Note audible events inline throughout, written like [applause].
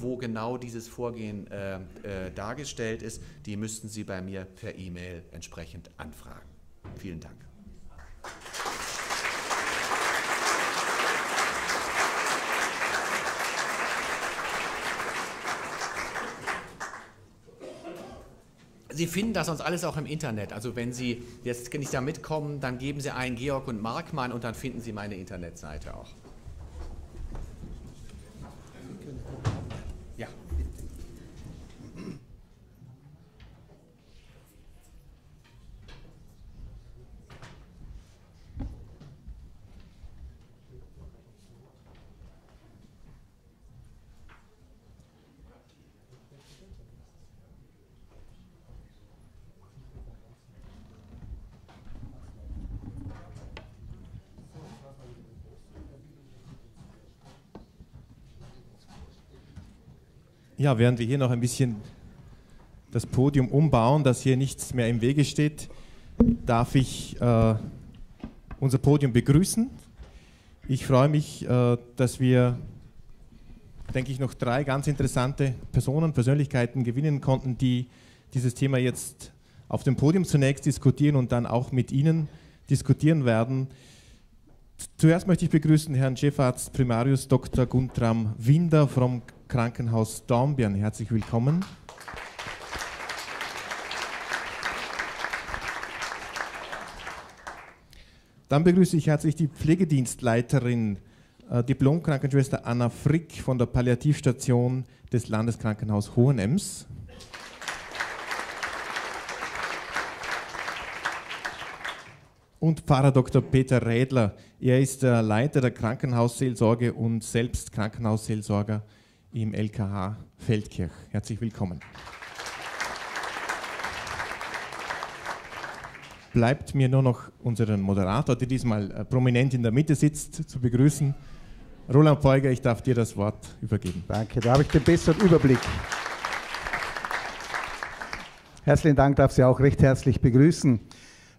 wo genau dieses Vorgehen äh, äh, dargestellt ist, die müssten Sie bei mir per E-Mail entsprechend anfragen. Vielen Dank. Sie finden das sonst alles auch im Internet. Also wenn Sie jetzt nicht da mitkommen, dann geben Sie ein Georg und Markmann und dann finden Sie meine Internetseite auch. Ja, während wir hier noch ein bisschen das Podium umbauen, dass hier nichts mehr im Wege steht, darf ich äh, unser Podium begrüßen. Ich freue mich, äh, dass wir, denke ich, noch drei ganz interessante Personen, Persönlichkeiten gewinnen konnten, die dieses Thema jetzt auf dem Podium zunächst diskutieren und dann auch mit Ihnen diskutieren werden. Zuerst möchte ich begrüßen Herrn Chefarzt Primarius Dr. Guntram Winder vom Krankenhaus Dornbirn. Herzlich willkommen. Dann begrüße ich herzlich die Pflegedienstleiterin, äh, Diplom-Krankenschwester Anna Frick von der Palliativstation des Landeskrankenhaus Hohenems. Und Pfarrer Dr. Peter Rädler. Er ist der Leiter der Krankenhausseelsorge und selbst Krankenhausseelsorger im LKH Feldkirch. Herzlich willkommen. Bleibt mir nur noch unseren Moderator, der diesmal äh, prominent in der Mitte sitzt, zu begrüßen. Roland Peuger, ich darf dir das Wort übergeben. Danke, da habe ich den besseren Überblick. Herzlichen Dank, darf Sie auch recht herzlich begrüßen.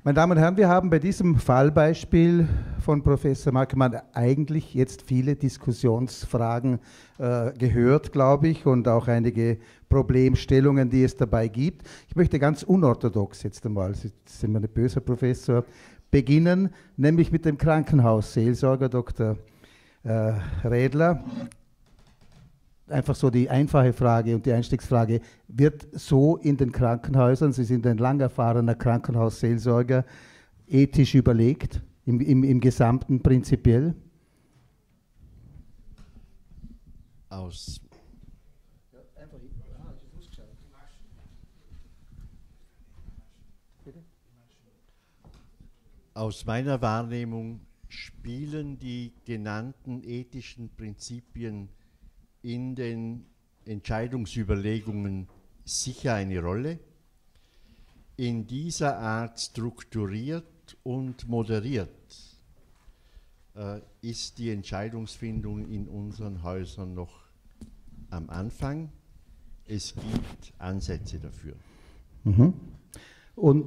Meine Damen und Herren, wir haben bei diesem Fallbeispiel von Professor Markemann eigentlich jetzt viele Diskussionsfragen äh, gehört, glaube ich, und auch einige Problemstellungen, die es dabei gibt. Ich möchte ganz unorthodox jetzt einmal, Sie sind ein böser Professor, beginnen, nämlich mit dem Krankenhausseelsorger Dr. Äh, Redler einfach so die einfache Frage und die Einstiegsfrage, wird so in den Krankenhäusern, Sie sind ein lang erfahrener Krankenhausseelsorger, ethisch überlegt, im, im, im Gesamten prinzipiell? Aus Aus meiner Wahrnehmung spielen die genannten ethischen Prinzipien in den Entscheidungsüberlegungen sicher eine Rolle. In dieser Art strukturiert und moderiert äh, ist die Entscheidungsfindung in unseren Häusern noch am Anfang. Es gibt Ansätze dafür. Mhm. Und,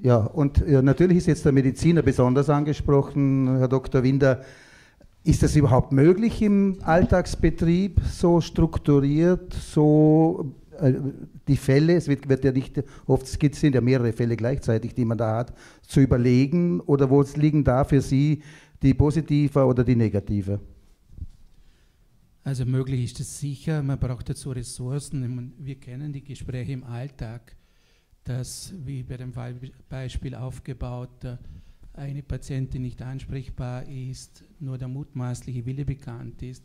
ja, und ja, natürlich ist jetzt der Mediziner besonders angesprochen, Herr Dr. Winder. Ist das überhaupt möglich im Alltagsbetrieb, so strukturiert, so äh, die Fälle, es wird, wird, ja nicht, oft sind ja mehrere Fälle gleichzeitig, die man da hat, zu überlegen oder wo liegen da für Sie die positive oder die negative? Also möglich ist es sicher, man braucht dazu Ressourcen. Wir kennen die Gespräche im Alltag, dass, wie bei dem Beispiel aufgebaut, eine Patientin nicht ansprechbar ist, nur der mutmaßliche Wille bekannt ist.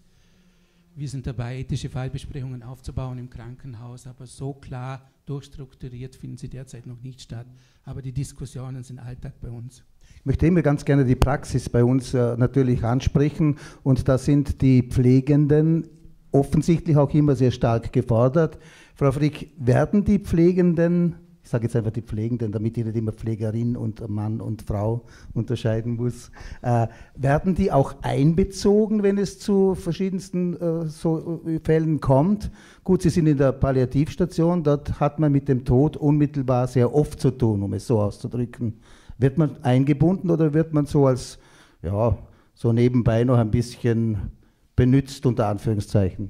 Wir sind dabei, ethische Fallbesprechungen aufzubauen im Krankenhaus, aber so klar durchstrukturiert finden sie derzeit noch nicht statt. Aber die Diskussionen sind Alltag bei uns. Ich möchte immer ganz gerne die Praxis bei uns äh, natürlich ansprechen und da sind die Pflegenden offensichtlich auch immer sehr stark gefordert. Frau Frick, werden die Pflegenden ich sage jetzt einfach die Pflegenden, damit ich nicht immer Pflegerin und Mann und Frau unterscheiden muss, äh, werden die auch einbezogen, wenn es zu verschiedensten äh, so äh, Fällen kommt? Gut, Sie sind in der Palliativstation, dort hat man mit dem Tod unmittelbar sehr oft zu tun, um es so auszudrücken. Wird man eingebunden oder wird man so als, ja, so nebenbei noch ein bisschen benützt, unter Anführungszeichen?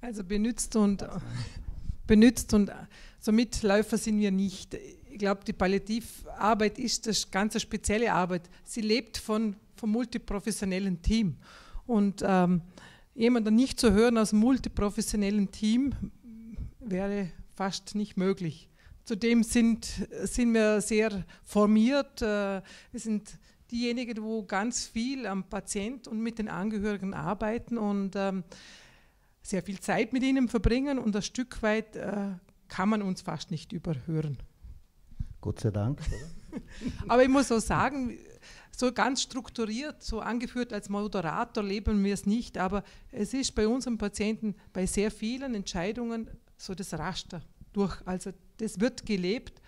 Also benutzt und benutzt und so Mitläufer sind wir nicht. Ich glaube, die Palliativarbeit ist eine ganz spezielle Arbeit. Sie lebt von, vom multiprofessionellen Team. Und ähm, jemanden nicht zu hören aus einem multiprofessionellen Team wäre fast nicht möglich. Zudem sind, sind wir sehr formiert. Äh, wir sind diejenigen, die ganz viel am Patient und mit den Angehörigen arbeiten und ähm, sehr viel Zeit mit ihnen verbringen und ein Stück weit äh, kann man uns fast nicht überhören. Gott sei Dank. [laughs] Aber ich muss auch sagen, so ganz strukturiert, so angeführt als Moderator leben wir es nicht, aber es ist bei unseren Patienten bei sehr vielen Entscheidungen so das Raster durch. Also das wird gelebt.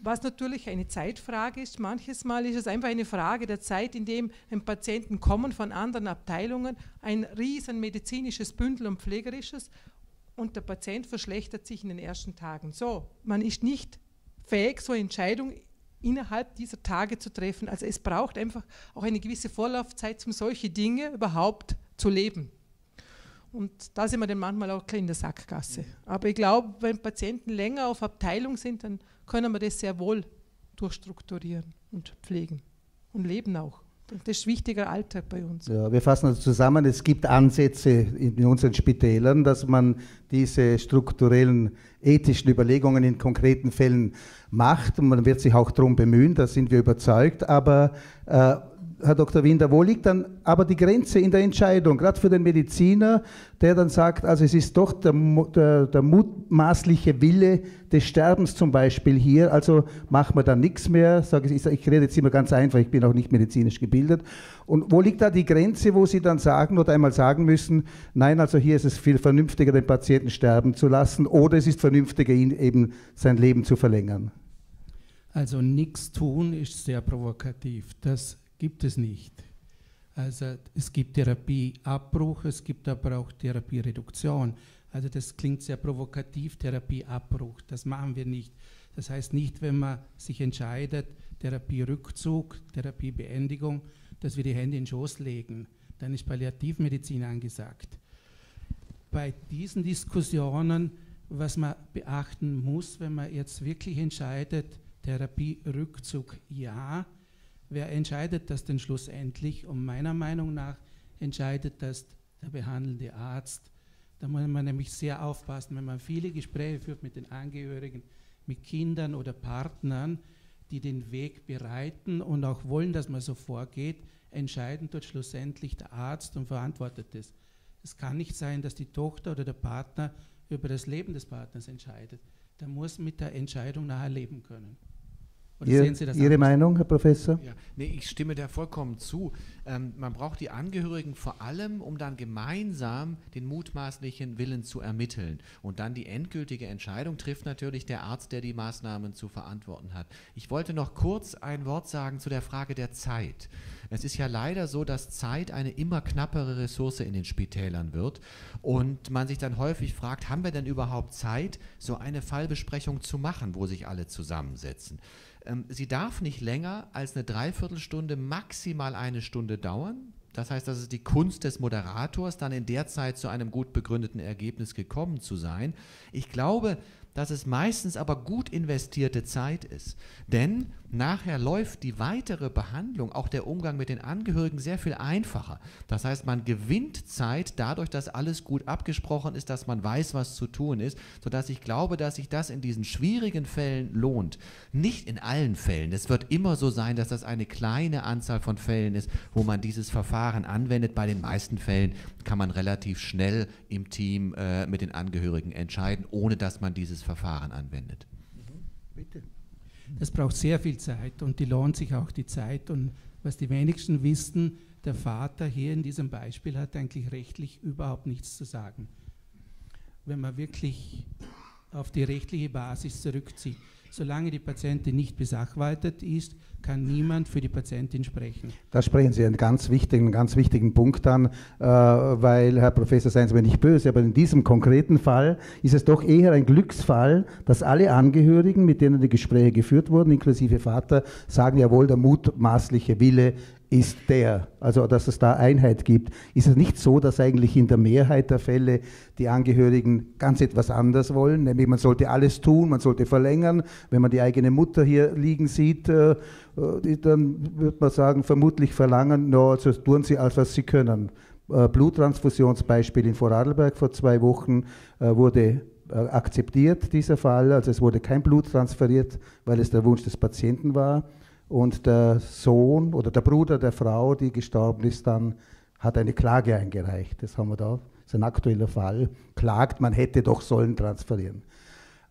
Was natürlich eine Zeitfrage ist, manches Mal ist es einfach eine Frage der Zeit, in dem Patienten kommen von anderen Abteilungen, ein riesen medizinisches Bündel und pflegerisches und der Patient verschlechtert sich in den ersten Tagen. So, man ist nicht fähig, so eine Entscheidung innerhalb dieser Tage zu treffen. Also es braucht einfach auch eine gewisse Vorlaufzeit, um solche Dinge überhaupt zu leben. Und da sind wir dann manchmal auch in der Sackgasse. Aber ich glaube, wenn Patienten länger auf Abteilung sind, dann können wir das sehr wohl durchstrukturieren und pflegen und leben auch. Das ist wichtiger Alltag bei uns. Ja, wir fassen also zusammen, es gibt Ansätze in unseren Spitälern, dass man diese strukturellen ethischen Überlegungen in konkreten Fällen macht. Und man wird sich auch darum bemühen, da sind wir überzeugt, aber äh, Herr Dr. Winder, wo liegt dann aber die Grenze in der Entscheidung, gerade für den Mediziner, der dann sagt, also es ist doch der, der, der mutmaßliche Wille des Sterbens zum Beispiel hier, also machen wir dann nichts mehr, sage ich, ich rede jetzt immer ganz einfach, ich bin auch nicht medizinisch gebildet. Und wo liegt da die Grenze, wo Sie dann sagen oder einmal sagen müssen, nein, also hier ist es viel vernünftiger, den Patienten sterben zu lassen oder es ist vernünftiger, ihn eben sein Leben zu verlängern? Also nichts tun ist sehr provokativ. Das gibt es nicht. Also es gibt Therapieabbruch, es gibt aber auch Therapiereduktion. Also das klingt sehr provokativ, Therapieabbruch. Das machen wir nicht. Das heißt nicht, wenn man sich entscheidet, Therapierückzug, Therapiebeendigung, dass wir die Hände in den Schoß legen. Dann ist Palliativmedizin angesagt. Bei diesen Diskussionen, was man beachten muss, wenn man jetzt wirklich entscheidet, Therapierückzug ja, Wer entscheidet das denn schlussendlich? Und meiner Meinung nach entscheidet das der behandelnde Arzt. Da muss man nämlich sehr aufpassen, wenn man viele Gespräche führt mit den Angehörigen, mit Kindern oder Partnern, die den Weg bereiten und auch wollen, dass man so vorgeht, entscheiden dort schlussendlich der Arzt und verantwortet das. Es kann nicht sein, dass die Tochter oder der Partner über das Leben des Partners entscheidet. Der muss mit der Entscheidung nachher leben können. Ihr, Ihre? Meinung, Herr Professor? Ja, nee, ich stimme da vollkommen zu. Ähm, man braucht die Angehörigen vor allem, um dann gemeinsam den mutmaßlichen Willen zu ermitteln. Und dann die endgültige Entscheidung trifft natürlich der Arzt, der die Maßnahmen zu verantworten hat. Ich wollte noch kurz ein Wort sagen zu der Frage der Zeit. Es ist ja leider so, dass Zeit eine immer knappere Ressource in den Spitälern wird und man sich dann häufig fragt, haben wir denn überhaupt Zeit, so eine Fallbesprechung zu machen, wo sich alle zusammensetzen? Ähm, sie darf nicht länger als eine Dreiviertelstunde, maximal eine Stunde dauern. Das heißt, das ist die Kunst des Moderators, dann in der Zeit zu einem gut begründeten Ergebnis gekommen zu sein. Ich glaube, dass es meistens aber gut investierte Zeit ist. Denn nachher läuft die weitere Behandlung, auch der Umgang mit den Angehörigen sehr viel einfacher. Das heißt, man gewinnt Zeit dadurch, dass alles gut abgesprochen ist, dass man weiß, was zu tun ist, sodass ich glaube, dass sich das in diesen schwierigen Fällen lohnt. Nicht in allen Fällen. Es wird immer so sein, dass das eine kleine Anzahl von Fällen ist, wo man dieses Verfahren anwendet. Bei den meisten Fällen kann man relativ schnell im Team äh, mit den Angehörigen entscheiden, ohne dass man dieses Verfahren anwendet. Mhm. Bitte. Das braucht sehr viel Zeit und die lohnt sich auch die Zeit. Und was die wenigsten wissen, der Vater hier in diesem Beispiel hat eigentlich rechtlich überhaupt nichts zu sagen. Wenn man wirklich auf die rechtliche Basis zurückzieht. Solange die Patientin nicht besachwaltet ist, kann niemand für die Patientin sprechen. Da sprechen Sie einen ganz wichtigen, ganz wichtigen Punkt an, äh, weil, Herr Professor, seien Sie mir nicht böse, aber in diesem konkreten Fall ist es doch eher ein Glücksfall, dass alle Angehörigen, mit denen die Gespräche geführt wurden, inklusive Vater, sagen, jawohl, der mutmaßliche Wille ist der, also dass es da Einheit gibt. Ist es nicht so, dass eigentlich in der Mehrheit der Fälle die Angehörigen ganz etwas anders wollen, nämlich man sollte alles tun, man sollte verlängern. Wenn man die eigene Mutter hier liegen sieht, äh, äh dann würde man sagen, vermutlich verlangen, no, also tun sie alles, was sie können. Äh, Bluttransfusionsbeispiel in Vorarlberg vor zwei Wochen wurde akzeptiert, dieser Fall. Also es wurde kein Blut transferiert, weil es der Wunsch des Patienten war. Und der Sohn oder der Bruder der Frau, die gestorben ist, dann hat eine Klage eingereicht. Das haben wir da. Das ist ein aktueller Fall. Klagt, man hätte doch sollen transferieren.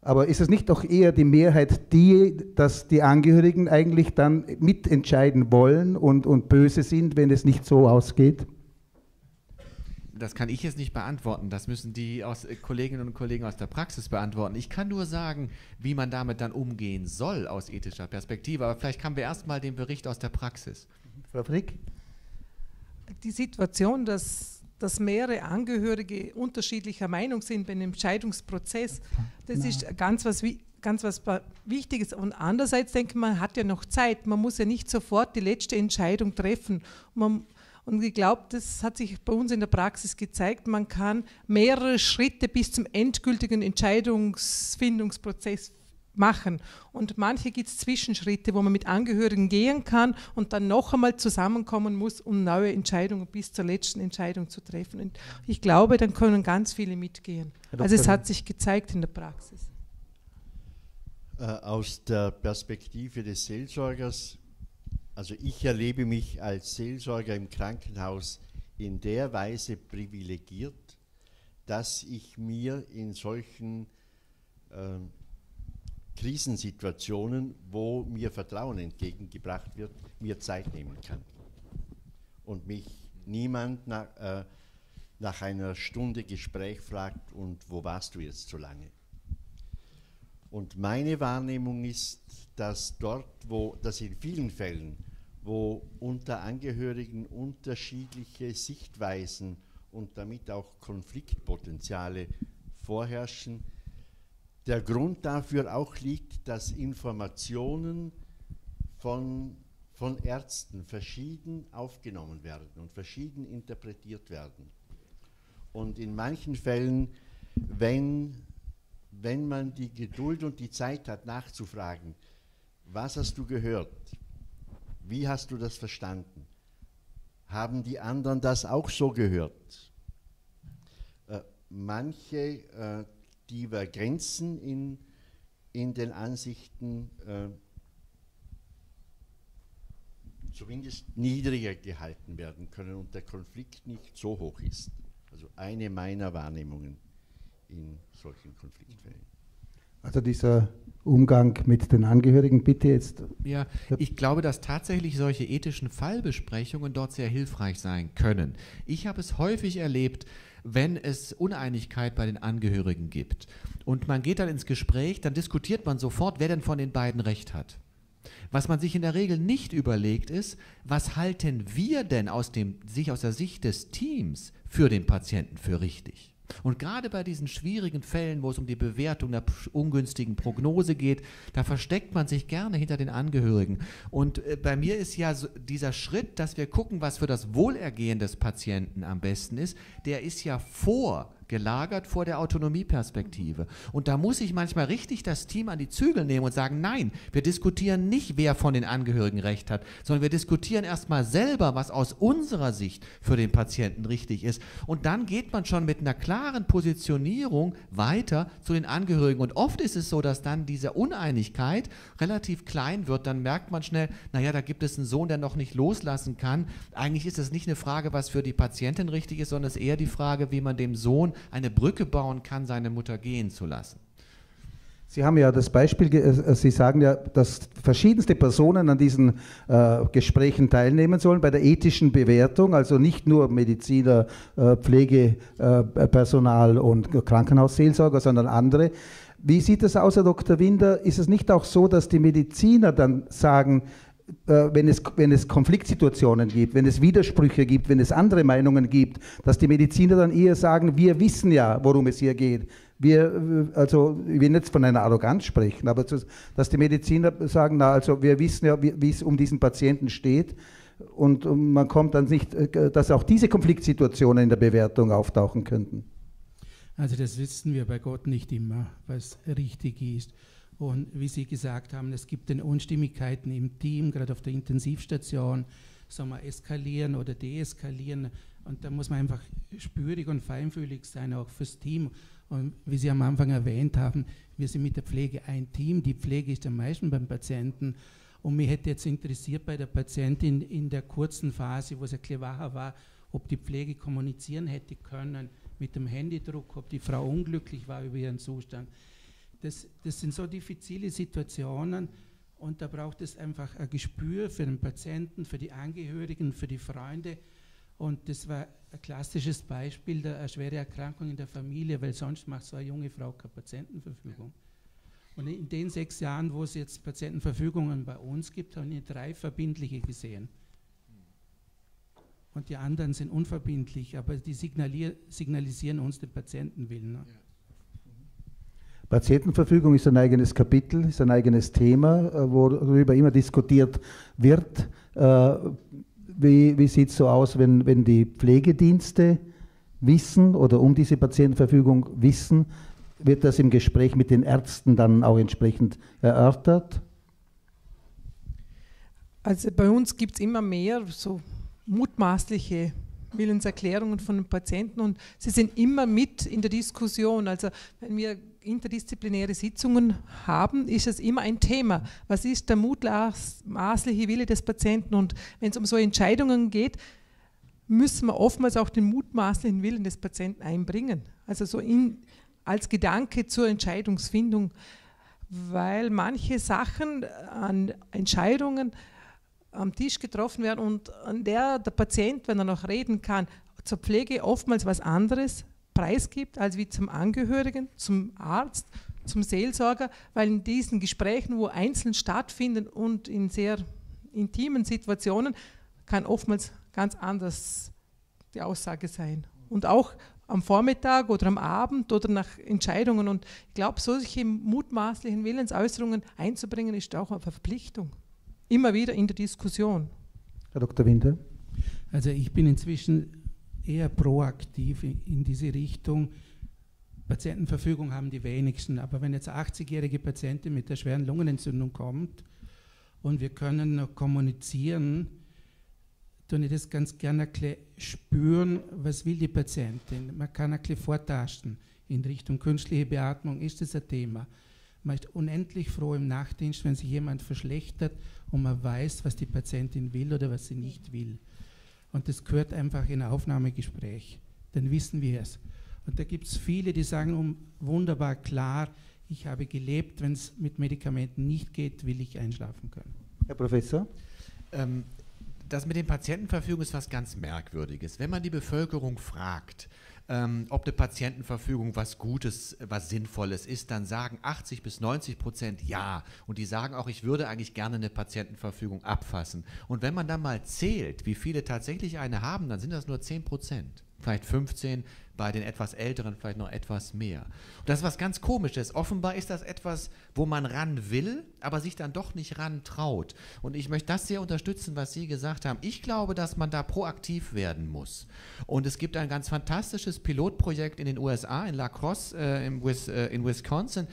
Aber ist es nicht doch eher die Mehrheit, die, dass die Angehörigen eigentlich dann mitentscheiden wollen und, und böse sind, wenn es nicht so ausgeht? Das kann ich jetzt nicht beantworten. Das müssen die aus, äh, Kolleginnen und Kollegen aus der Praxis beantworten. Ich kann nur sagen, wie man damit dann umgehen soll aus ethischer Perspektive. Aber vielleicht haben wir erstmal den Bericht aus der Praxis. Frau Frick? Die Situation, dass, dass mehrere Angehörige unterschiedlicher Meinung sind bei einem Entscheidungsprozess, das Na. ist ganz was wie ganz was Wichtiges. Und andererseits denke man, man hat ja noch Zeit. Man muss ja nicht sofort die letzte Entscheidung treffen. Man, und ich glaube, das hat sich bei uns in der Praxis gezeigt, man kann mehrere Schritte bis zum endgültigen Entscheidungsfindungsprozess machen. Und manche gibt es Zwischenschritte, wo man mit Angehörigen gehen kann und dann noch einmal zusammenkommen muss, um neue Entscheidungen bis zur letzten Entscheidung zu treffen. Und ich glaube, dann können ganz viele mitgehen. Also es hat sich gezeigt in der Praxis. Äh, aus der Perspektive des Seelsorgers also ich erlebe mich als Seelsorger im Krankenhaus in der Weise privilegiert, dass ich mir in solchen äh, Krisensituationen, wo mir Vertrauen entgegengebracht wird, mir Zeit nehmen kann. Und mich niemand nach, äh, nach einer Stunde Gespräch fragt, und wo warst du jetzt so lange? Und meine Wahrnehmung ist, dass dort, wo, dass in vielen Fällen wo unter Angehörigen unterschiedliche Sichtweisen und damit auch Konfliktpotenziale vorherrschen. Der Grund dafür auch liegt, dass Informationen von, von Ärzten verschieden aufgenommen werden und verschieden interpretiert werden. Und in manchen Fällen, wenn, wenn man die Geduld und die Zeit hat nachzufragen, was hast du gehört, wie hast du das verstanden? Haben die anderen das auch so gehört? Äh, manche äh, Divergenzen in, in den Ansichten äh, zumindest niedriger gehalten werden können und der Konflikt nicht so hoch ist. Also eine meiner Wahrnehmungen in solchen Konfliktfällen. Also dieser Umgang mit den Angehörigen, bitte jetzt. Ja, ich glaube, dass tatsächlich solche ethischen Fallbesprechungen dort sehr hilfreich sein können. Ich habe es häufig erlebt, wenn es Uneinigkeit bei den Angehörigen gibt und man geht dann ins Gespräch, dann diskutiert man sofort, wer denn von den beiden recht hat. Was man sich in der Regel nicht überlegt ist, was halten wir denn aus dem, sich aus der Sicht des Teams für den Patienten für richtig? Und gerade bei diesen schwierigen Fällen, wo es um die Bewertung der ungünstigen Prognose geht, da versteckt man sich gerne hinter den Angehörigen. Und äh, bei mir ist ja so dieser Schritt, dass wir gucken, was für das Wohlergehen des Patienten am besten ist, der ist ja vor gelagert vor der Autonomieperspektive. Und da muss ich manchmal richtig das Team an die Zügel nehmen und sagen, nein, wir diskutieren nicht, wer von den Angehörigen recht hat, sondern wir diskutieren erstmal selber, was aus unserer Sicht für den Patienten richtig ist. Und dann geht man schon mit einer klaren Positionierung weiter zu den Angehörigen. Und oft ist es so, dass dann diese Uneinigkeit relativ klein wird. Dann merkt man schnell, naja, da gibt es einen Sohn, der noch nicht loslassen kann. Eigentlich ist es nicht eine Frage, was für die Patientin richtig ist, sondern es ist eher die Frage, wie man dem Sohn eine Brücke bauen kann, seine Mutter gehen zu lassen. Sie haben ja das Beispiel, äh, Sie sagen ja, dass verschiedenste Personen an diesen äh, Gesprächen teilnehmen sollen bei der ethischen Bewertung, also nicht nur Mediziner, äh, Pflegepersonal äh, und Krankenhausseelsorger, sondern andere. Wie sieht es aus, Herr Dr. Winder? Ist es nicht auch so, dass die Mediziner dann sagen, wenn es, wenn es Konfliktsituationen gibt, wenn es Widersprüche gibt, wenn es andere Meinungen gibt, dass die Mediziner dann eher sagen, wir wissen ja, worum es hier geht. Wir, äh, also, ich will jetzt von einer Arroganz sprechen, aber dass die Mediziner sagen, na, also wir wissen ja, wie, wie es um diesen Patienten steht. und man kommt dann nicht, äh, dass auch diese Konfliktsituationen in der Bewertung auftauchen könnten. Also das wissen wir bei Gott nicht immer, was richtig ist. Und wie Sie gesagt haben, es gibt dann Unstimmigkeiten im Team, gerade auf der Intensivstation, sagen wir, eskalieren oder deeskalieren. Und da muss man einfach spürig und feinfühlig sein, auch fürs Team. Und wie Sie am Anfang erwähnt haben, wir sind mit der Pflege ein Team. Die Pflege ist am meisten beim Patienten. Und mich hätte jetzt interessiert bei der Patientin in der kurzen Phase, wo es ein bisschen wacher war, ob die Pflege kommunizieren hätte können mit dem Handydruck, ob die Frau unglücklich war über ihren Zustand. Das, das sind so diffizile Situationen und da braucht es einfach ein Gespür für den Patienten, für die Angehörigen, für die Freunde. Und das war ein klassisches Beispiel der schwere Erkrankung in der Familie, weil sonst macht so eine junge Frau keine Patientenverfügung. Und in den sechs Jahren, wo es jetzt Patientenverfügungen bei uns gibt, haben wir drei verbindliche gesehen. Und die anderen sind unverbindlich, aber die signalisieren uns den Patientenwillen. Ne? Patientenverfügung ist ein eigenes Kapitel, ist ein eigenes Thema, äh, worüber immer diskutiert wird. Äh, wie, wie sieht es so aus, wenn, wenn die Pflegedienste wissen oder um diese Patientenverfügung wissen, wird das im Gespräch mit den Ärzten dann auch entsprechend erörtert? Also bei uns gibt es immer mehr so mutmaßliche Willenserklärungen von den Patienten und sie sind immer mit in der Diskussion. Also wenn wir interdisziplinäre Sitzungen haben, ist es immer ein Thema. Was ist der mutmaßliche Wille des Patienten? Und wenn es um so Entscheidungen geht, müssen wir oftmals auch den mutmaßlichen Willen des Patienten einbringen. Also so in, als Gedanke zur Entscheidungsfindung, weil manche Sachen an Entscheidungen am Tisch getroffen werden und an der der Patient, wenn er noch reden kann, zur Pflege oftmals was anderes preisgibt, als wie zum Angehörigen, zum Arzt, zum Seelsorger, weil in diesen Gesprächen, wo einzeln stattfinden und in sehr intimen Situationen, kann oftmals ganz anders die Aussage sein. Und auch am Vormittag oder am Abend oder nach Entscheidungen. Und ich glaube, solche mutmaßlichen Willensäußerungen einzubringen, ist auch eine Verpflichtung. Immer wieder in der Diskussion. Herr Dr. Winter. Also ich bin inzwischen eher proaktiv in, diese Richtung. Patientenverfügung haben die wenigsten, aber wenn jetzt eine 80-jährige Patientin mit der schweren Lungenentzündung kommt und wir können noch kommunizieren, tue ich das ganz gerne spüren, was will die Patientin. Man kann ein bisschen vortasten in Richtung künstliche Beatmung, ist das ein Thema. Man ist unendlich froh im Nachtdienst, wenn sich jemand verschlechtert und man weiß, was die Patientin will oder was sie nicht will. Und das gehört einfach in ein Aufnahmegespräch. Dann wissen wir es. Und da gibt es viele, die sagen, um, wunderbar klar, ich habe gelebt, wenn es mit Medikamenten nicht geht, will ich einschlafen können. Herr Professor? Ähm, das mit den Patientenverfügungen ist was ganz Merkwürdiges. Wenn man die Bevölkerung fragt, ähm, ob eine Patientenverfügung was Gutes, was Sinnvolles ist, dann sagen 80 bis 90 Prozent ja. Und die sagen auch, ich würde eigentlich gerne eine Patientenverfügung abfassen. Und wenn man dann mal zählt, wie viele tatsächlich eine haben, dann sind das nur 10 Prozent vielleicht 15, bei den etwas Älteren vielleicht noch etwas mehr. Und das ist was ganz Komisches. Offenbar ist das etwas, wo man ran will, aber sich dann doch nicht ran traut. Und ich möchte das sehr unterstützen, was Sie gesagt haben. Ich glaube, dass man da proaktiv werden muss. Und es gibt ein ganz fantastisches Pilotprojekt in den USA, in La Crosse, äh, in, äh, in Wisconsin.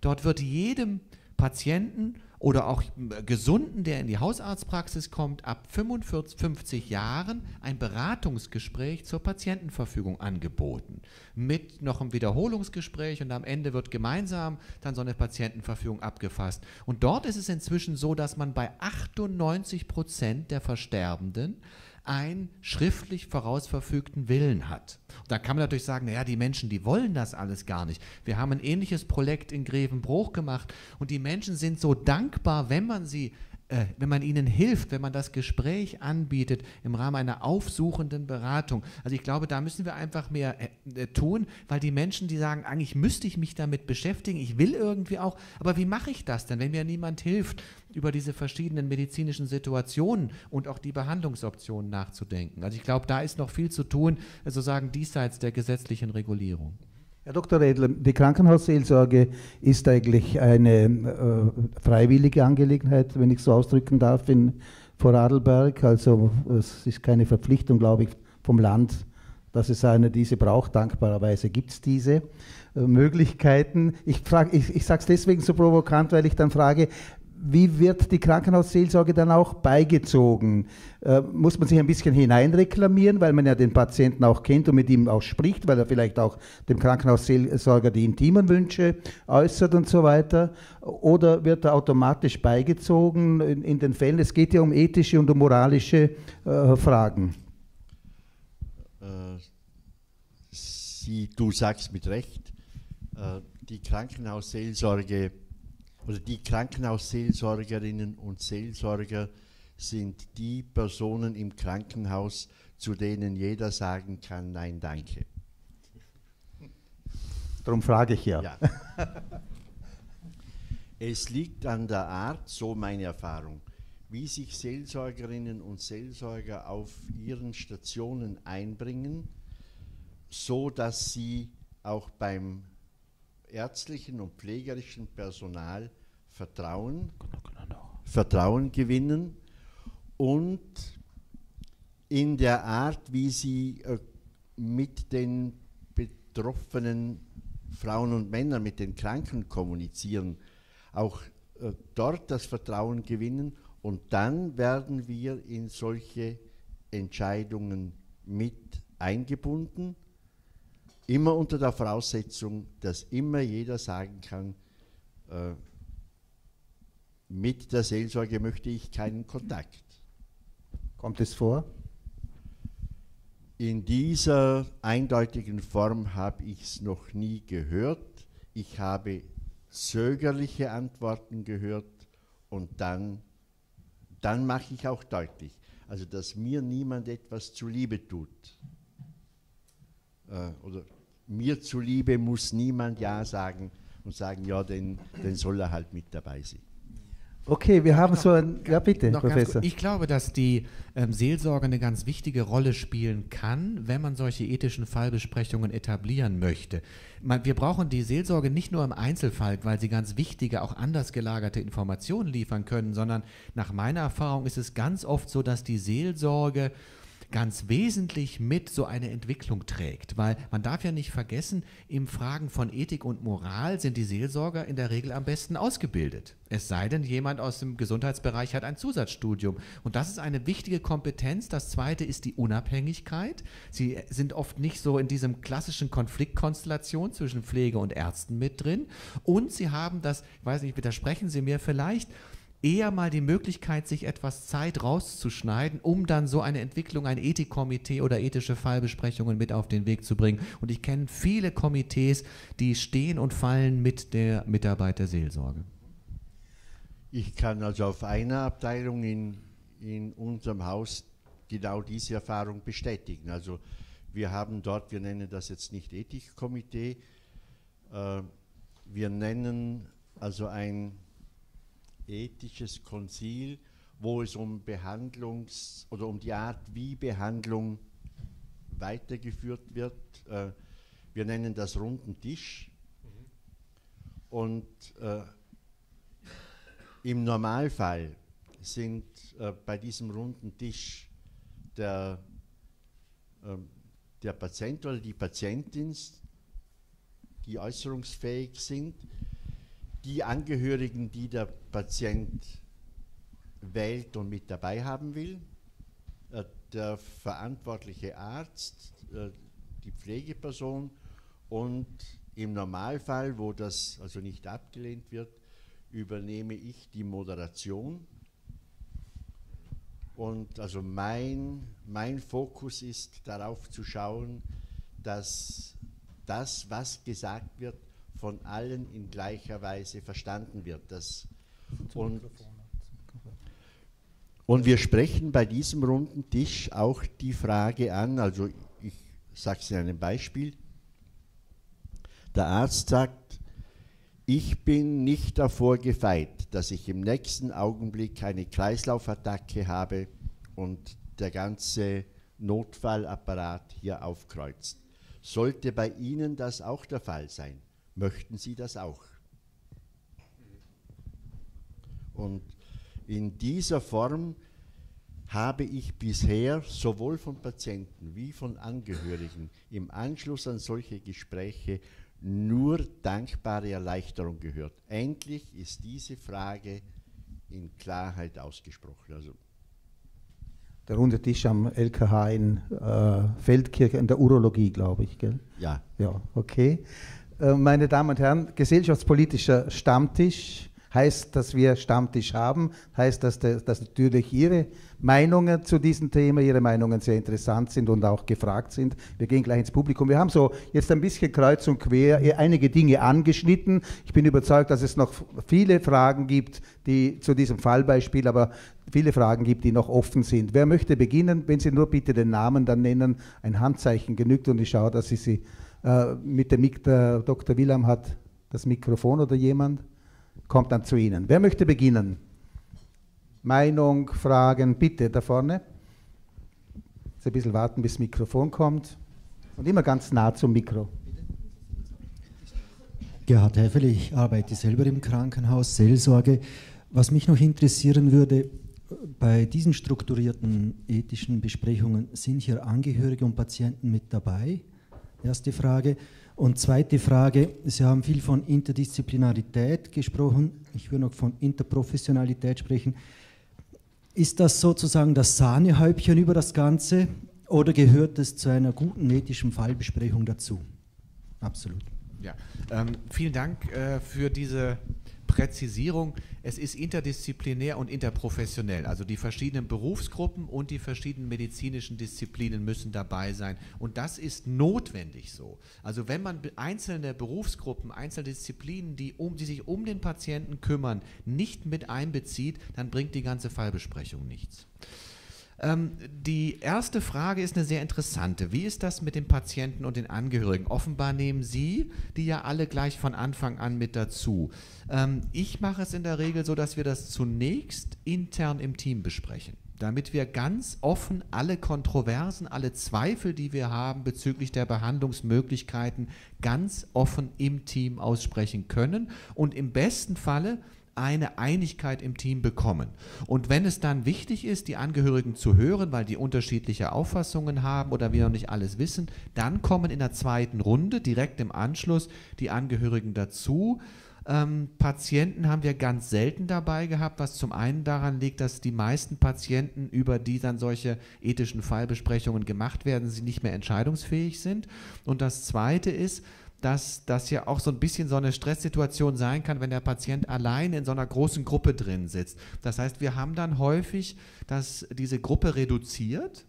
Dort wird jedem Patienten oder auch Gesunden, der in die Hausarztpraxis kommt, ab 45, 50 Jahren ein Beratungsgespräch zur Patientenverfügung angeboten. Mit noch einem Wiederholungsgespräch und am Ende wird gemeinsam dann so eine Patientenverfügung abgefasst. Und dort ist es inzwischen so, dass man bei 98 Prozent der Versterbenden einen schriftlich vorausverfügten Willen hat. Und da kann man natürlich sagen, naja, die Menschen, die wollen das alles gar nicht. Wir haben ein ähnliches Projekt in Grevenbruch gemacht und die Menschen sind so dankbar, wenn man sie äh, wenn man ihnen hilft, wenn man das Gespräch anbietet im Rahmen einer aufsuchenden Beratung. Also ich glaube, da müssen wir einfach mehr äh, tun, weil die Menschen, die sagen, eigentlich müsste ich mich damit beschäftigen, ich will irgendwie auch, aber wie mache ich das denn, wenn mir niemand hilft, über diese verschiedenen medizinischen Situationen und auch die Behandlungsoptionen nachzudenken. Also ich glaube, da ist noch viel zu tun, sozusagen diesseits der gesetzlichen Regulierung. Herr Dr. Redler, die Krankenhausseelsorge ist eigentlich eine äh, freiwillige Angelegenheit, wenn ich so ausdrücken darf, in Vorarlberg. Also es ist keine Verpflichtung, glaube ich, vom Land, dass es eine diese braucht. Dankbarerweise gibt es diese äh, Möglichkeiten. Ich, ich, ich sage es deswegen so provokant, weil ich dann frage, wie wird die Krankenhausseelsorge dann auch beigezogen? Äh, muss man sich ein bisschen hineinreklamieren, weil man ja den Patienten auch kennt und mit ihm auch spricht, weil er vielleicht auch dem Krankenhausseelsorger die intimen Wünsche äußert und so weiter? Oder wird er automatisch beigezogen in, in den Fällen? Es geht ja um ethische und um moralische äh, Fragen. Äh, Sie, du sagst mit Recht, äh, die Krankenhausseelsorge oder die Krankenhausseelsorgerinnen und Seelsorger sind die Personen im Krankenhaus, zu denen jeder sagen kann, nein, danke. Darum frage ich ja. ja. [laughs] es liegt an der Art, so meine Erfahrung, wie sich Seelsorgerinnen und Seelsorger auf ihren Stationen einbringen, so dass sie auch beim ärztlichen und pflegerischen Personal Vertrauen, Vertrauen gewinnen und in der Art, wie sie äh, mit den betroffenen Frauen und Männern, mit den Kranken kommunizieren, auch äh, dort das Vertrauen gewinnen und dann werden wir in solche Entscheidungen mit eingebunden Immer unter der Voraussetzung, dass immer jeder sagen kann, äh, mit der Seelsorge möchte ich keinen Kontakt. Kommt es vor? In dieser eindeutigen Form habe ich es noch nie gehört. Ich habe zögerliche Antworten gehört und dann, dann mache ich auch deutlich, also dass mir niemand etwas zuliebe tut äh, oder mir zuliebe muss niemand Ja sagen und sagen, ja, dann, dann soll er halt mit dabei sein. Okay, wir haben noch, so ein. Ja, bitte, Professor. ich glaube, dass die ähm, Seelsorge eine ganz wichtige Rolle spielen kann, wenn man solche ethischen Fallbesprechungen etablieren möchte. Man, wir brauchen die Seelsorge nicht nur im Einzelfall, weil sie ganz wichtige, auch anders gelagerte Informationen liefern können, sondern nach meiner Erfahrung ist es ganz oft so, dass die Seelsorge ganz wesentlich mit so eine Entwicklung trägt. Weil man darf ja nicht vergessen, im Fragen von Ethik und Moral sind die Seelsorger in der Regel am besten ausgebildet. Es sei denn, jemand aus dem Gesundheitsbereich hat ein Zusatzstudium. Und das ist eine wichtige Kompetenz. Das zweite ist die Unabhängigkeit. Sie sind oft nicht so in diesem klassischen Konfliktkonstellation zwischen Pflege und Ärzten mit drin. Und sie haben das, ich weiß nicht, widersprechen Sie mir vielleicht, eher mal die Möglichkeit, sich etwas Zeit rauszuschneiden, um dann so eine Entwicklung, ein Ethikkomitee oder ethische Fallbesprechungen mit auf den Weg zu bringen. Und ich kenne viele Komitees, die stehen und fallen mit der Mitarbeiterseelsorge. Ich kann also auf einer Abteilung in, in unserem Haus genau diese Erfahrung bestätigen. Also wir haben dort, wir nennen das jetzt nicht Ethikkomitee, äh, wir nennen also ein ethisches Konzil, wo es um Behandlungs- oder um die Art, wie Behandlung weitergeführt wird. Äh, wir nennen das runden Tisch. Und äh, im Normalfall sind äh, bei diesem runden Tisch der, äh, der Patient oder die Patientin, die äußerungsfähig sind, die Angehörigen, die der Patient wählt und mit dabei haben will, äh, der verantwortliche Arzt, äh, die Pflegeperson und im Normalfall, wo das also nicht abgelehnt wird, übernehme ich die Moderation. Und also mein, mein Fokus ist darauf zu schauen, dass das, was gesagt wird, von allen in gleicher Weise verstanden wird. Das und, und wir sprechen bei diesem runden Tisch auch die Frage an, also ich sage es in einem Beispiel. Der Arzt sagt, ich bin nicht davor gefeit, dass ich im nächsten Augenblick eine Kreislaufattacke habe und der ganze Notfallapparat hier aufkreuzt. Sollte bei Ihnen das auch der Fall sein? Möchten Sie das auch? Und in dieser Form habe ich bisher sowohl von Patienten wie von Angehörigen im Anschluss an solche Gespräche nur dankbare Erleichterung gehört. Endlich ist diese Frage in Klarheit ausgesprochen. Also der runde Tisch am LKH in äh, Feldkirche in der Urologie, glaube ich, gell? Ja. Ja, okay. Äh, meine Damen und Herren, gesellschaftspolitischer Stammtisch heißt, dass wir Stammtisch haben, heißt, dass, der, dass natürlich Ihre Meinungen zu diesem Thema, Ihre Meinungen sehr interessant sind und auch gefragt sind. Wir gehen gleich ins Publikum. Wir haben so jetzt ein bisschen kreuz und quer einige Dinge angeschnitten. Ich bin überzeugt, dass es noch viele Fragen gibt, die zu diesem Fallbeispiel, aber viele Fragen gibt, die noch offen sind. Wer möchte beginnen? Wenn Sie nur bitte den Namen dann nennen, ein Handzeichen genügt und ich schaue, dass ich Sie äh, mit dem Mik der Dr. Wilhelm hat das Mikrofon oder jemand? kommt dann zu Ihnen. Wer möchte beginnen? Meinung, Fragen, bitte da vorne. Jetzt ein bisschen warten, bis das Mikrofon kommt. Und immer ganz nah zum Mikro. Gerhard Heffele, ich arbeite selber im Krankenhaus, Seelsorge. Was mich noch interessieren würde, bei diesen strukturierten ethischen Besprechungen sind hier Angehörige und Patienten mit dabei? Erste Frage. Und zweite Frage, Sie haben viel von Interdisziplinarität gesprochen, ich würde noch von Interprofessionalität sprechen. Ist das sozusagen das Sahnehäubchen über das Ganze oder gehört es zu einer guten ethischen Fallbesprechung dazu? Absolut. Ja, ähm, vielen Dank äh, für diese Präzisierung, es ist interdisziplinär und interprofessionell. Also die verschiedenen Berufsgruppen und die verschiedenen medizinischen Disziplinen müssen dabei sein. Und das ist notwendig so. Also wenn man einzelne Berufsgruppen, einzelne Disziplinen, die, um, die sich um den Patienten kümmern, nicht mit einbezieht, dann bringt die ganze Fallbesprechung nichts. Ähm, die erste Frage ist eine sehr interessante. Wie ist das mit den Patienten und den Angehörigen? Offenbar nehmen Sie die ja alle gleich von Anfang an mit dazu. Ähm, ich mache es in der Regel so, dass wir das zunächst intern im Team besprechen damit wir ganz offen alle Kontroversen, alle Zweifel, die wir haben bezüglich der Behandlungsmöglichkeiten, ganz offen im Team aussprechen können und im besten Falle eine Einigkeit im Team bekommen. Und wenn es dann wichtig ist, die Angehörigen zu hören, weil die unterschiedliche Auffassungen haben oder wir noch nicht alles wissen, dann kommen in der zweiten Runde direkt im Anschluss die Angehörigen dazu. Ähm, Patienten haben wir ganz selten dabei gehabt, was zum einen daran liegt, dass die meisten Patienten, über die dann solche ethischen Fallbesprechungen gemacht werden, sie nicht mehr entscheidungsfähig sind. Und das Zweite ist, dass das ja auch so ein bisschen so eine Stresssituation sein kann, wenn der Patient allein in so einer großen Gruppe drin sitzt. Das heißt, wir haben dann häufig, dass diese Gruppe reduziert,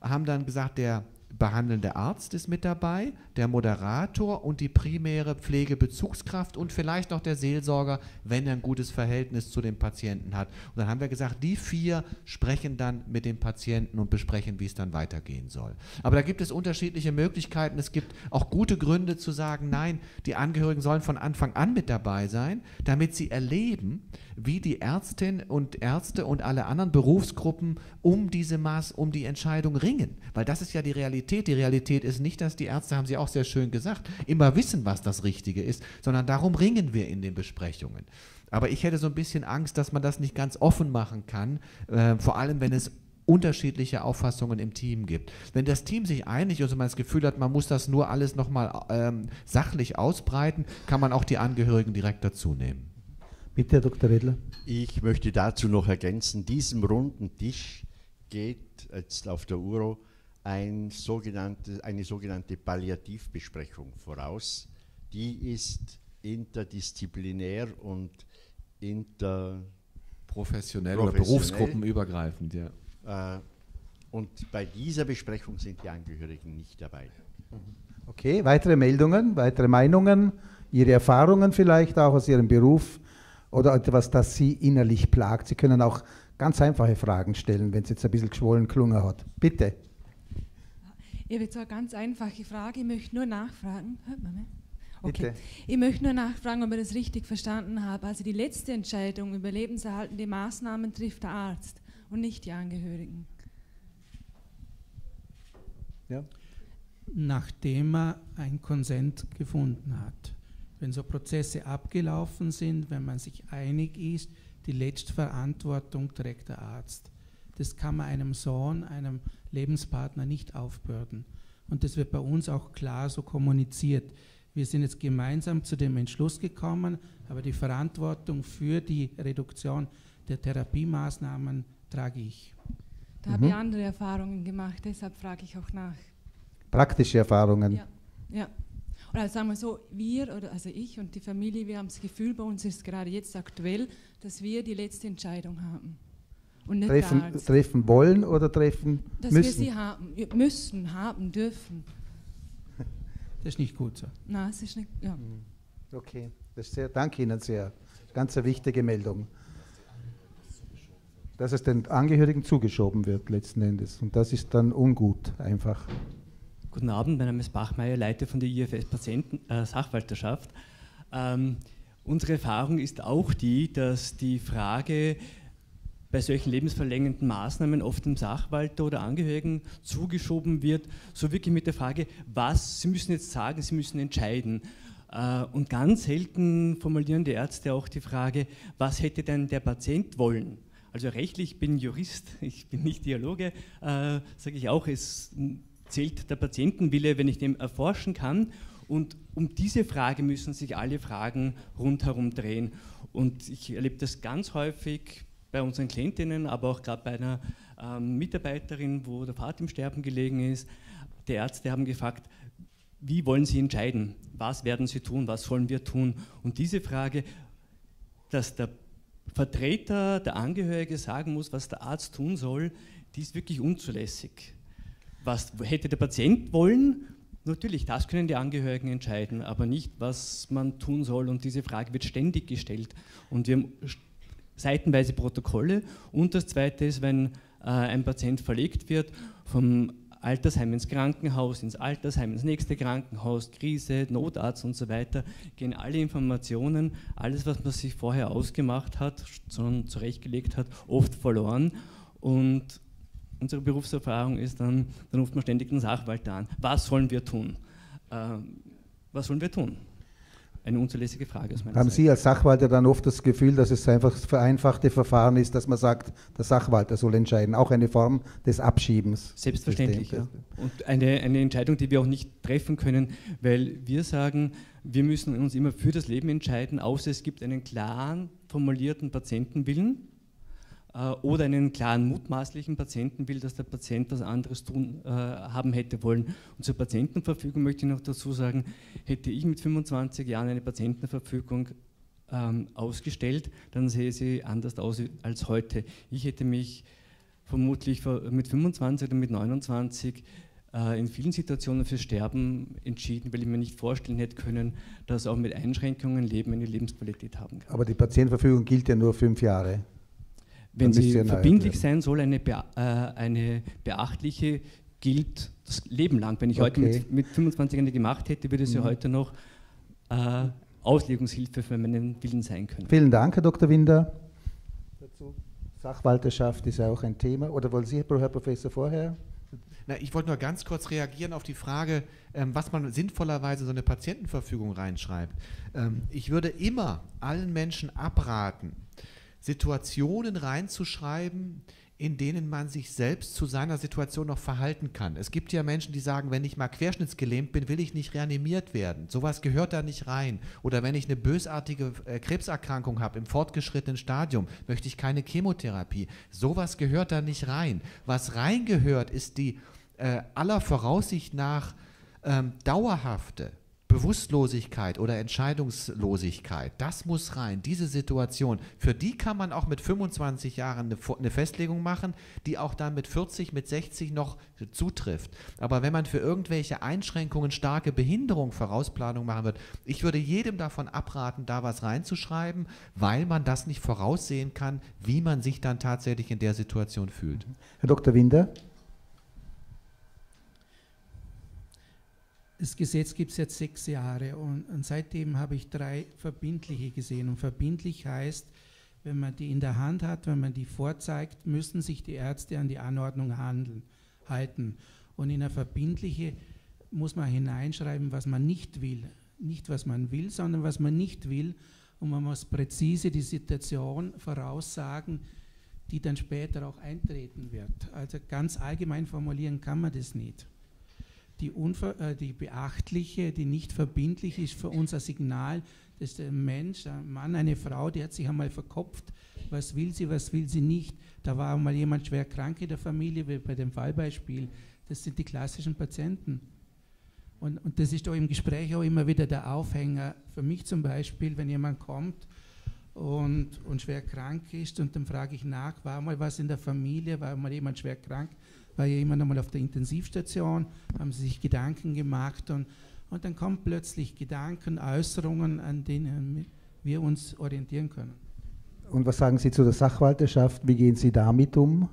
haben dann gesagt, der behandelnde Arzt ist mit dabei, der Moderator und die primäre Pflegebezugskraft und vielleicht noch der Seelsorger, wenn er ein gutes Verhältnis zu dem Patienten hat. Und dann haben wir gesagt, die vier sprechen dann mit dem Patienten und besprechen, wie es dann weitergehen soll. Aber da gibt es unterschiedliche Möglichkeiten. Es gibt auch gute Gründe zu sagen, nein, die Angehörigen sollen von Anfang an mit dabei sein, damit sie erleben, wie die Ärztin und Ärzte und alle anderen Berufsgruppen um diese Maß, um die Entscheidung ringen. Weil das ist ja die Realität. Die Realität ist nicht, dass die Ärzte, haben Sie auch sehr schön gesagt, immer wissen, was das Richtige ist, sondern darum ringen wir in den Besprechungen. Aber ich hätte so ein bisschen Angst, dass man das nicht ganz offen machen kann, äh, vor allem wenn es unterschiedliche Auffassungen im Team gibt. Wenn das Team sich einig ist und man das Gefühl hat, man muss das nur alles nochmal ähm, sachlich ausbreiten, kann man auch die Angehörigen direkt dazu nehmen. Bitte, Herr Dr. Redler. Ich möchte dazu noch ergänzen, diesem runden Tisch geht jetzt auf der URO ein sogenannte, eine sogenannte Palliativbesprechung voraus. Die ist interdisziplinär und inter professionell, oder berufsgruppenübergreifend, ja. Äh, und bei dieser Besprechung sind die Angehörigen nicht dabei. Okay, weitere Meldungen, weitere Meinungen, Ihre Erfahrungen vielleicht auch aus Ihrem Beruf oder etwas, das Sie innerlich plagt. Sie können auch ganz einfache Fragen stellen, wenn es jetzt ein bisschen geschwollen klungen hat. Bitte. Ich habe jetzt eine ganz einfache Frage. Ich möchte nur nachfragen. Hört man mich? Okay. Bitte. Ich möchte nur nachfragen, ob ich das richtig verstanden habe. Also die letzte Entscheidung über lebenserhaltende Maßnahmen trifft der Arzt und nicht die Angehörigen. Ja. Nachdem er ein Konsent gefunden hat wenn so Prozesse abgelaufen sind, wenn man sich einig ist, die letzte Verantwortung trägt der Arzt. das kann man einem Sohn, einem Lebenspartner nicht aufbürden. Und das wird bei uns auch klar so kommuniziert. Wir sind jetzt gemeinsam zu dem Entschluss gekommen, aber die Verantwortung für die Reduktion der Therapiemaßnahmen trage ich. Da mhm. habe ich andere Erfahrungen gemacht, deshalb frage ich auch nach. Praktische Erfahrungen. Ja, ja. Oder sagen wir so, wir, oder also ich und die Familie, wir haben das Gefühl, bei uns ist gerade jetzt aktuell, dass wir die letzte Entscheidung haben. Und nicht treffen, treffen wollen oder treffen dass müssen? Dass wir sie haben, müssen, haben, dürfen. Das ist nicht gut so. Nein, es ist nicht, ja. Mhm. Okay, das ist sehr, danke Ihnen sehr. Ganz eine wichtige Meldung. Dass es den Angehörigen zugeschoben wird letzten Endes. Und das ist dann ungut einfach. Guten Abend, mein Name ist Bachmeier, Leiter von der IFS Patienten äh, Sachwalterschaft. Ähm, unsere Erfahrung ist auch die, dass die Frage bei solchen lebensverlängernden Maßnahmen oft dem Sachwalter oder Angehörigen zugeschoben wird, so wirklich mit der Frage, was, Sie müssen jetzt sagen, Sie müssen entscheiden. Äh, und ganz selten formulieren die Ärzte auch die Frage, was hätte denn der Patient wollen? Also rechtlich, ich bin Jurist, [laughs] ich bin nicht Dialoge, äh, sage ich auch, es zählt der Patientenwille, wenn ich den erforschen kann. Und um diese Frage müssen sich alle Fragen rundherum drehen. Und ich erlebe das ganz häufig bei unseren Klientinnen, aber auch gerade bei einer ähm, Mitarbeiterin, wo der Vater im Sterben gelegen ist. Die Ärzte haben gefragt, wie wollen Sie entscheiden? Was werden Sie tun? Was sollen wir tun? Und diese Frage, dass der Vertreter, der Angehörige sagen muss, was der Arzt tun soll, die ist wirklich unzulässig was hätte der Patient wollen? Natürlich, das können die Angehörigen entscheiden, aber nicht, was man tun soll. Und diese Frage wird ständig gestellt. Und wir haben seitenweise Protokolle. Und das Zweite ist, wenn äh, ein Patient verlegt wird vom Altersheim ins Krankenhaus, ins Altersheim, ins nächste Krankenhaus, Krise, Notarzt und so weiter, gehen alle Informationen, alles, was man sich vorher ausgemacht hat, schon zurechtgelegt hat, oft verloren. Und unsere Berufserfahrung ist dann, dann ruft man ständig den Sachwalter an. Was sollen wir tun? Ähm, was sollen wir tun? Eine unzulässige Frage aus meiner Haben Seite. Sie als Sachwalter dann oft das Gefühl, dass es einfach das vereinfachte Verfahren ist, dass man sagt, der Sachwalter soll entscheiden? Auch eine Form des Abschiebens? Selbstverständlich, ja. Und eine, eine Entscheidung, die wir auch nicht treffen können, weil wir sagen, wir müssen uns immer für das Leben entscheiden, außer es gibt einen klaren formulierten Patientenwillen oder einen klaren mutmaßlichen Patienten will, dass der Patient was anderes tun äh, haben hätte wollen. Und zur Patientenverfügung möchte ich noch dazu sagen, hätte ich mit 25 Jahren eine Patientenverfügung ähm, ausgestellt, dann sähe sie anders aus als heute. Ich hätte mich vermutlich mit 25 oder mit 29 äh, in vielen Situationen für Sterben entschieden, weil ich mir nicht vorstellen hätte können, dass auch mit Einschränkungen Leben eine Lebensqualität haben kann. Aber die Patientenverfügung gilt ja nur fünf Jahre. Wenn sie verbindlich sein soll, eine, äh, eine beachtliche gilt das Leben lang. Wenn ich okay. heute mit, mit 25 eine gemacht hätte, würde sie mhm. heute noch äh, Auslegungshilfe für meinen Willen sein können. Vielen Dank, Herr Dr. Winder. Dazu. Sachwalterschaft ist ja auch ein Thema. Oder wollen Sie, Herr Professor, vorher? Na, ich wollte nur ganz kurz reagieren auf die Frage, ähm, was man sinnvollerweise so eine Patientenverfügung reinschreibt. Ähm, ich würde immer allen Menschen abraten, Situationen reinzuschreiben, in denen man sich selbst zu seiner Situation noch verhalten kann. Es gibt ja Menschen, die sagen, wenn ich mal querschnittsgelähmt bin, will ich nicht reanimiert werden. Sowas gehört da nicht rein. Oder wenn ich eine bösartige äh, Krebserkrankung habe im fortgeschrittenen Stadium, möchte ich keine Chemotherapie. Sowas gehört da nicht rein. Was reingehört, ist die äh, aller Voraussicht nach ähm, dauerhafte Bewusstlosigkeit oder Entscheidungslosigkeit, das muss rein, diese Situation, für die kann man auch mit 25 Jahren eine, Festlegung machen, die auch dann mit 40, mit 60 noch zutrifft. Aber wenn man für irgendwelche Einschränkungen starke Behinderung Vorausplanung machen wird, ich würde jedem davon abraten, da was reinzuschreiben, weil man das nicht voraussehen kann, wie man sich dann tatsächlich in der Situation fühlt. Herr Dr. Winder? Das Gesetz gibt es jetzt sechs Jahre und, und, seitdem habe ich drei verbindliche gesehen. Und verbindlich heißt, wenn man die in der Hand hat, wenn man die vorzeigt, müssen sich die Ärzte an die Anordnung handeln, halten. Und in eine verbindliche muss man hineinschreiben, was man nicht will. Nicht, was man will, sondern was man nicht will. Und man muss präzise die Situation voraussagen, die dann später auch eintreten wird. Also ganz allgemein formulieren kann man das nicht. Die, äh, die beachtliche, die nicht verbindlich ist für uns ein Signal, dass der Mensch, ein Mann, eine Frau, die hat sich einmal verkopft, was will sie, was will sie nicht. Da war mal jemand schwer krank in der Familie, wie bei dem Fallbeispiel. Das sind die klassischen Patienten. Und, und das ist doch im Gespräch auch immer wieder der Aufhänger. Für mich zum Beispiel, wenn jemand kommt und, und schwer krank ist und dann frage ich nach, war mal was in der Familie, war mal jemand schwer krank, war jemand einmal auf der Intensivstation, haben sie sich Gedanken gemacht und, und dann kommen plötzlich Gedanken, Äußerungen, an denen wir uns orientieren können. Und was sagen Sie zu der Sachwalterschaft? Wie gehen Sie damit um?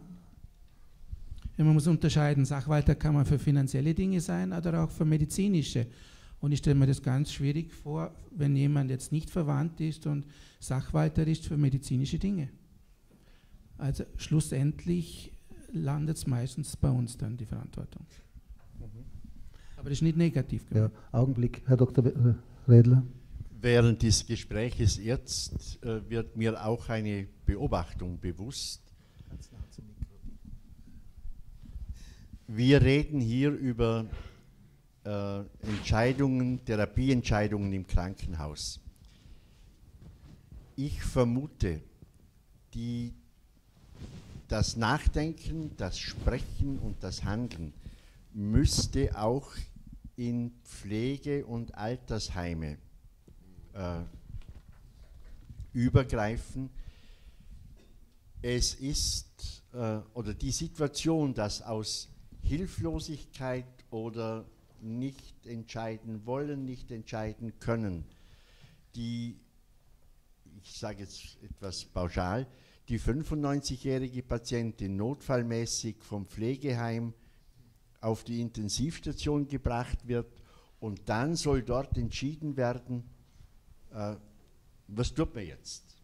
Ja, man muss unterscheiden, Sachwalter kann man für finanzielle Dinge sein oder auch für medizinische. Und ich stelle mir das ganz schwierig vor, wenn jemand jetzt nicht verwandt ist und Sachwalter ist für medizinische Dinge. Also schlussendlich landet es meistens bei uns dann die Verantwortung. Aber das ist nicht negativ gemeint. Ja, Augenblick, Herr Dr. Redler. Während des Gespräches jetzt äh, wird mir auch eine Beobachtung bewusst. Wir reden hier über äh, Entscheidungen, Therapieentscheidungen im Krankenhaus. Ich vermute, die, das Nachdenken, das Sprechen und das Handeln müsste auch in Pflege- und Altersheime äh, übergreifen. Es ist, äh, oder die Situation, dass aus Hilflosigkeit oder nicht entscheiden wollen, nicht entscheiden können, die, ich sage jetzt etwas pauschal, die 95-jährige Patientin notfallmäßig vom Pflegeheim auf die Intensivstation gebracht wird und dann soll dort entschieden werden, äh, was tut man jetzt?